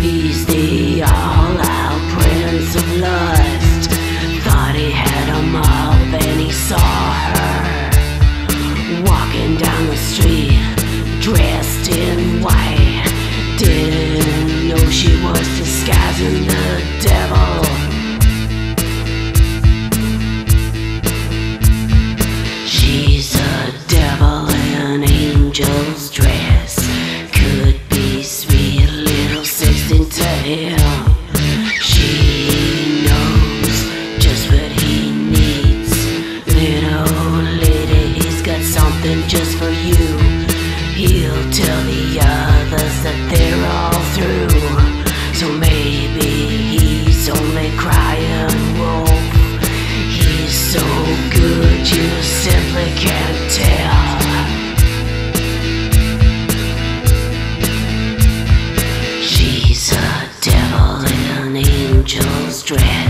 He's the all-out prince of lust. Thought he had a mouth, and he saw her walking down the street, dressed in white. Didn't know she was disguising the. czuję